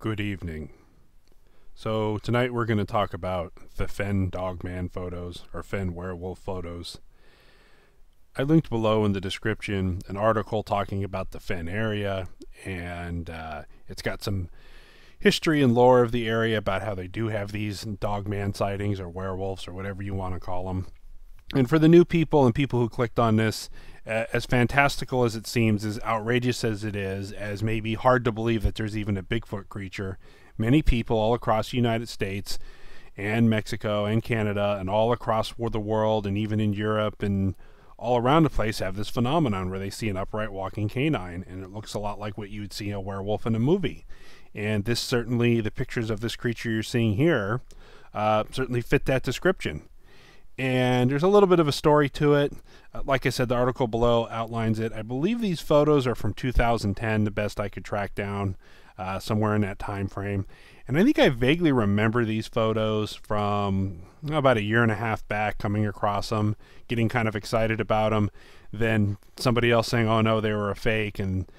Good evening. So tonight we're going to talk about the Fen Dogman photos or Fen werewolf photos. I linked below in the description an article talking about the Fen area, and uh, it's got some history and lore of the area about how they do have these dogman sightings or werewolves or whatever you want to call them. And for the new people and people who clicked on this, as fantastical as it seems, as outrageous as it is, as maybe hard to believe that there's even a Bigfoot creature, many people all across the United States and Mexico and Canada and all across the world and even in Europe and all around the place have this phenomenon where they see an upright walking canine and it looks a lot like what you would see a werewolf in a movie. And this certainly, the pictures of this creature you're seeing here, uh, certainly fit that description and there's a little bit of a story to it. Uh, like I said, the article below outlines it. I believe these photos are from 2010, the best I could track down, uh, somewhere in that time frame. And I think I vaguely remember these photos from about a year and a half back, coming across them, getting kind of excited about them. Then somebody else saying, "Oh no, they were a fake," and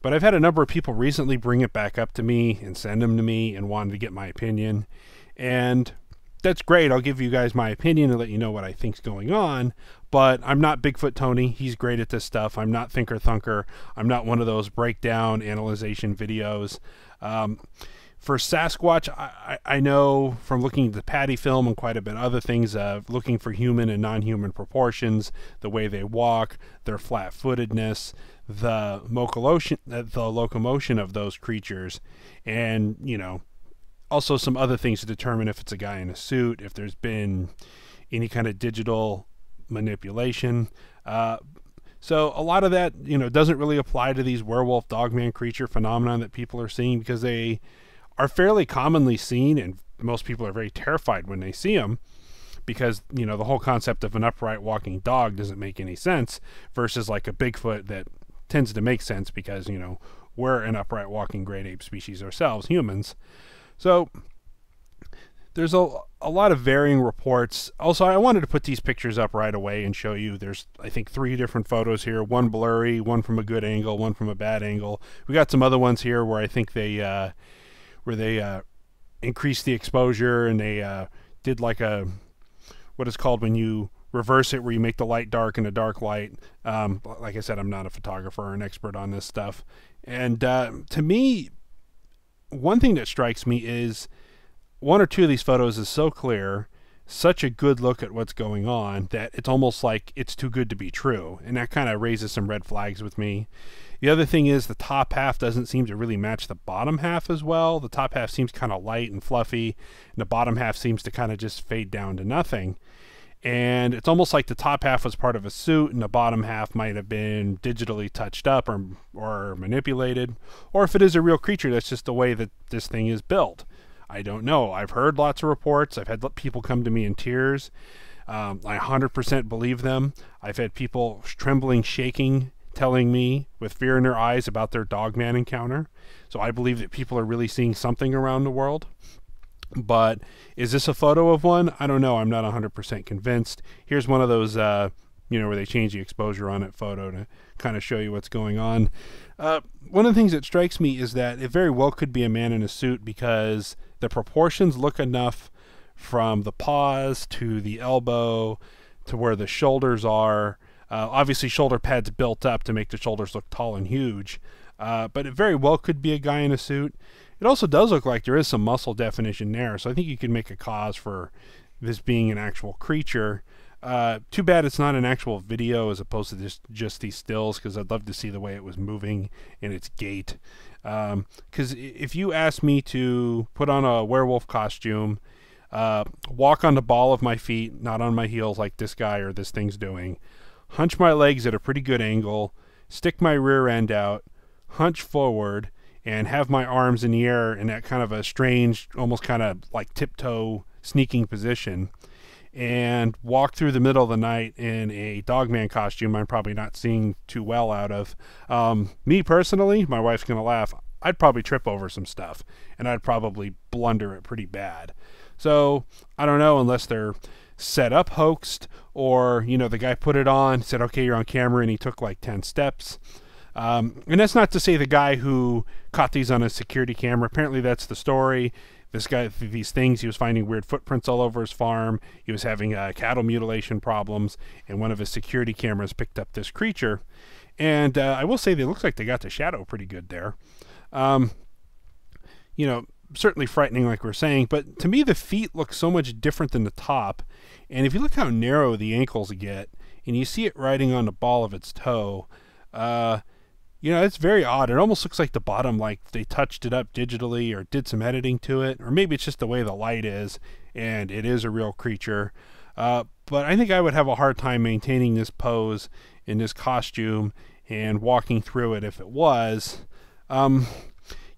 but I've had a number of people recently bring it back up to me and send them to me and wanted to get my opinion. And that's great. I'll give you guys my opinion and let you know what I think's going on. But I'm not Bigfoot Tony. He's great at this stuff. I'm not Thinker Thunker. I'm not one of those breakdown analyzation videos. Um, for Sasquatch, I, I, know from looking at the Patty film and quite a bit of other things, uh, looking for human and non-human proportions, the way they walk, their flat-footedness, the uh, the locomotion of those creatures, and you know also some other things to determine if it's a guy in a suit, if there's been any kind of digital manipulation. Uh, so a lot of that, you know, doesn't really apply to these werewolf dogman creature phenomenon that people are seeing because they are fairly commonly seen and most people are very terrified when they see them because, you know, the whole concept of an upright walking dog doesn't make any sense versus like a Bigfoot that tends to make sense because, you know, we're an upright walking great ape species ourselves, humans. So there's a, a lot of varying reports. Also, I wanted to put these pictures up right away and show you. There's, I think, three different photos here one blurry, one from a good angle, one from a bad angle. We got some other ones here where I think they, uh, where they uh, increased the exposure and they uh, did like a, what is called when you reverse it, where you make the light dark and a dark light. Um, like I said, I'm not a photographer or an expert on this stuff. And uh, to me, one thing that strikes me is one or two of these photos is so clear, such a good look at what's going on that it's almost like it's too good to be true. And that kind of raises some red flags with me. The other thing is the top half doesn't seem to really match the bottom half as well. The top half seems kind of light and fluffy, and the bottom half seems to kind of just fade down to nothing and it's almost like the top half was part of a suit and the bottom half might have been digitally touched up or, or manipulated or if it is a real creature that's just the way that this thing is built. I don't know. I've heard lots of reports. I've had people come to me in tears. Um, i 100% believe them. I've had people trembling shaking telling me with fear in their eyes about their dogman encounter. So i believe that people are really seeing something around the world but is this a photo of one? I don't know. I'm not 100% convinced. Here's one of those, uh, you know, where they change the exposure on it photo to kind of show you what's going on. Uh, one of the things that strikes me is that it very well could be a man in a suit because the proportions look enough from the paws to the elbow to where the shoulders are. Uh, obviously, shoulder pads built up to make the shoulders look tall and huge, uh, but it very well could be a guy in a suit. It also does look like there is some muscle definition there, so I think you can make a cause for this being an actual creature. Uh, too bad it's not an actual video as opposed to just just these stills, because I'd love to see the way it was moving in its gait. Because um, if you ask me to put on a werewolf costume, uh, walk on the ball of my feet, not on my heels like this guy or this thing's doing, hunch my legs at a pretty good angle, stick my rear end out, hunch forward, and have my arms in the air in that kind of a strange, almost kind of like tiptoe sneaking position, and walk through the middle of the night in a dogman costume I'm probably not seeing too well out of. Um, me personally, my wife's going to laugh. I'd probably trip over some stuff, and I'd probably blunder it pretty bad. So, I don't know, unless they're set up hoaxed, or, you know, the guy put it on, said, okay, you're on camera, and he took like 10 steps. Um, and that's not to say the guy who caught these on a security camera. Apparently, that's the story. This guy, these things, he was finding weird footprints all over his farm. He was having uh, cattle mutilation problems, and one of his security cameras picked up this creature. And uh, I will say, they looks like they got the shadow pretty good there. Um, you know, certainly frightening, like we are saying, but to me, the feet look so much different than the top. And if you look how narrow the ankles get, and you see it riding on the ball of its toe, uh, you know, it's very odd. It almost looks like the bottom, like they touched it up digitally or did some editing to it, or maybe it's just the way the light is, and it is a real creature. Uh, but I think I would have a hard time maintaining this pose in this costume and walking through it if it was. Um,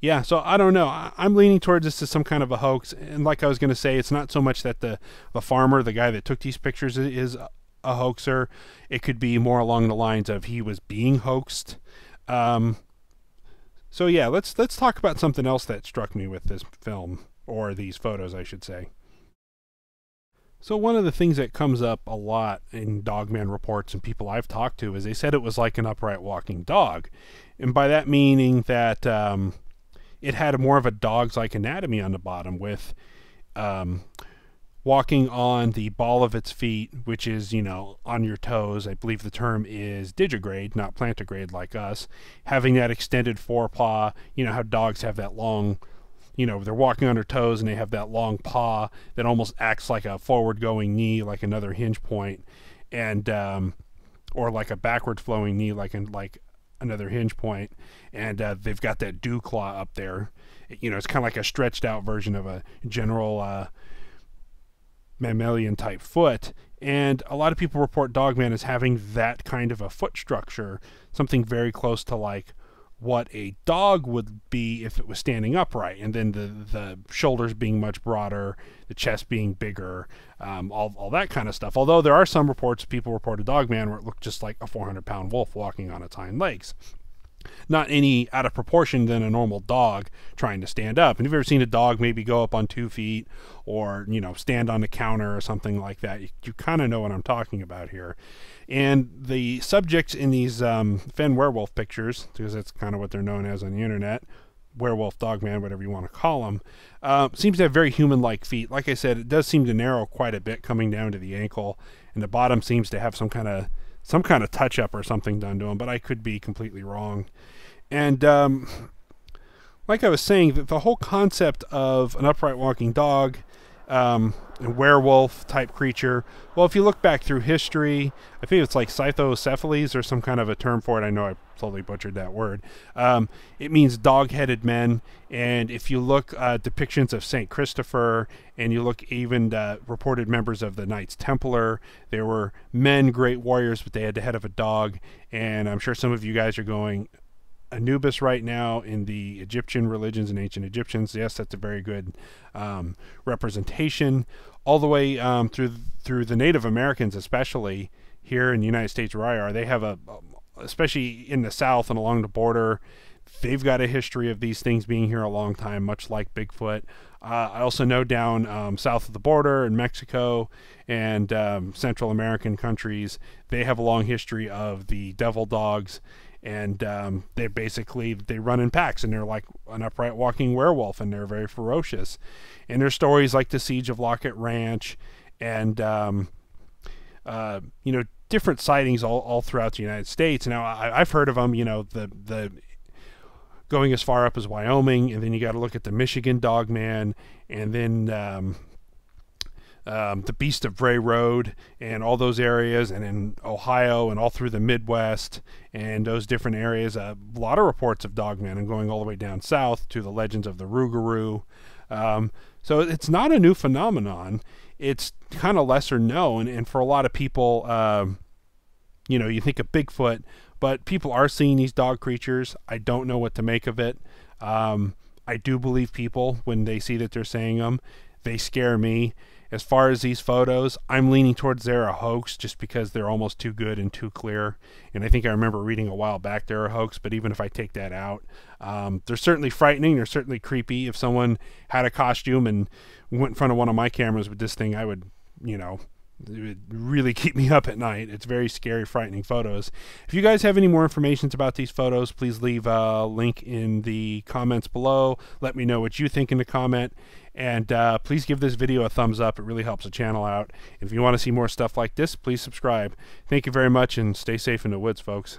yeah, so I don't know. I, am leaning towards this as some kind of a hoax. And like I was going to say, it's not so much that the, the farmer, the guy that took these pictures, is a hoaxer. It could be more along the lines of he was being hoaxed. Um, so yeah, let's let's talk about something else that struck me with this film or these photos, I should say. So one of the things that comes up a lot in Dogman reports and people I've talked to is they said it was like an upright walking dog, and by that meaning that um, it had more of a dog's like anatomy on the bottom with um, walking on the ball of its feet, which is, you know, on your toes. I believe the term is digigrade, not plantigrade like us. Having that extended forepaw, you know, how dogs have that long, you know, they're walking on their toes and they have that long paw that almost acts like a forward going knee, like another hinge point, and, um, or like a backward flowing knee, like in, like another hinge point, and uh, they've got that dew claw up there. You know, it's kind of like a stretched out version of a general uh, mammalian type foot. And a lot of people report Dogman as having that kind of a foot structure, something very close to like what a dog would be if it was standing upright, and then the the shoulders being much broader, the chest being bigger, um, all all that kind of stuff. Although there are some reports, people report a Dogman where it looked just like a 400 pound wolf walking on its hind legs not any out of proportion than a normal dog trying to stand up. And if you've ever seen a dog maybe go up on two feet or, you know, stand on the counter or something like that, you, you kind of know what I'm talking about here. And the subjects in these um, Fen werewolf pictures, because that's kind of what they're known as on the internet, werewolf, dogman, whatever you want to call them, uh, seems to have very human-like feet. Like I said, it does seem to narrow quite a bit coming down to the ankle, and the bottom seems to have some kind of some kind of touch up or something done to him, but I could be completely wrong. And um, like I was saying, the, the whole concept of an upright walking dog, um, werewolf type creature. Well, if you look back through history, I think it's like scythocephalus or some kind of a term for it. I know I totally butchered that word. Um, it means dog headed men. And if you look uh, depictions of St. Christopher and you look even uh, reported members of the Knights Templar, there were men, great warriors, but they had the head of a dog. And I'm sure some of you guys are going, Anubis right now in the Egyptian religions and ancient Egyptians. Yes, that's a very good um, representation. All the way um, through through the Native Americans, especially here in the United States where I are, they have a, especially in the South and along the border, they've got a history of these things being here a long time, much like Bigfoot. Uh, I also know down um, south of the border in Mexico and um, Central American countries, they have a long history of the devil dogs and um, they basically they run in packs and they're like an upright walking werewolf and they're very ferocious. And there's stories like the siege of lockett ranch and um, uh, you know different sightings all, all throughout the united states. Now I, i've heard of them you know the the going as far up as wyoming and then you got to look at the michigan dog man and then um, um, the Beast of Bray Road and all those areas, and in Ohio and all through the Midwest and those different areas. A lot of reports of dogmen and going all the way down south to the legends of the Rougarou. Um, so it's not a new phenomenon. It's kind of lesser known, and for a lot of people, um, you know, you think of Bigfoot, but people are seeing these dog creatures. I don't know what to make of it. Um, I do believe people when they see that they're saying them. They scare me as far as these photos, I'm leaning towards they're a hoax just because they're almost too good and too clear. And I think I remember reading a while back they're a hoax, but even if I take that out, um, they're certainly frightening. They're certainly creepy. If someone had a costume and went in front of one of my cameras with this thing, I would, you know, it would really keep me up at night. It's very scary, frightening photos. If you guys have any more information about these photos, please leave a link in the comments below. Let me know what you think in the comment. And uh, please give this video a thumbs up. It really helps the channel out. If you want to see more stuff like this, please subscribe. Thank you very much and stay safe in the woods, folks.